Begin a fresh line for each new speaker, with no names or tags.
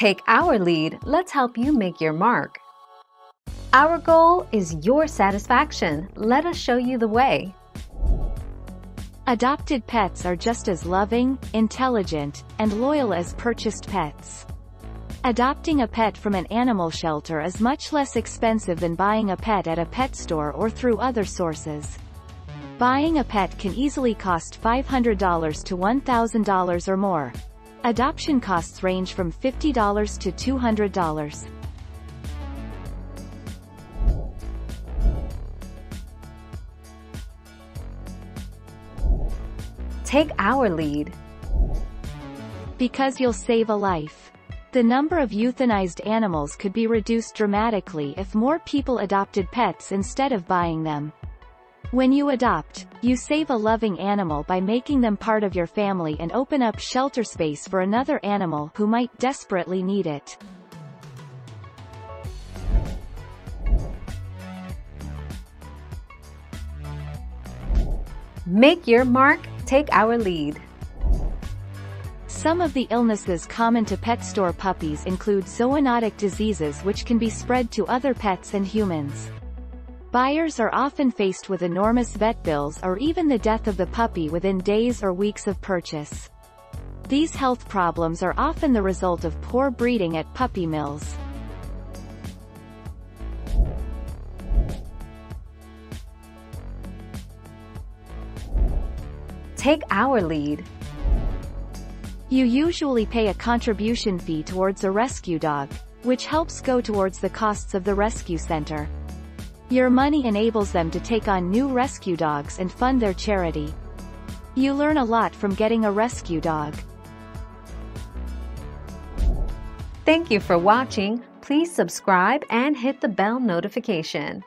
Take our lead, let's help you make your mark. Our goal is your satisfaction. Let us show you the way.
Adopted pets are just as loving, intelligent, and loyal as purchased pets. Adopting a pet from an animal shelter is much less expensive than buying a pet at a pet store or through other sources. Buying a pet can easily cost $500 to $1,000 or more. Adoption costs range from $50 to $200.
Take our lead.
Because you'll save a life. The number of euthanized animals could be reduced dramatically if more people adopted pets instead of buying them. When you adopt, you save a loving animal by making them part of your family and open up shelter space for another animal who might desperately need it.
Make your mark, take our lead.
Some of the illnesses common to pet store puppies include zoonotic diseases which can be spread to other pets and humans. Buyers are often faced with enormous vet bills or even the death of the puppy within days or weeks of purchase. These health problems are often the result of poor breeding at puppy mills.
Take our lead.
You usually pay a contribution fee towards a rescue dog, which helps go towards the costs of the rescue center. Your money enables them to take on new rescue dogs and fund their charity. You learn a lot from getting a rescue dog.
Thank you for watching. Please subscribe and hit the bell notification.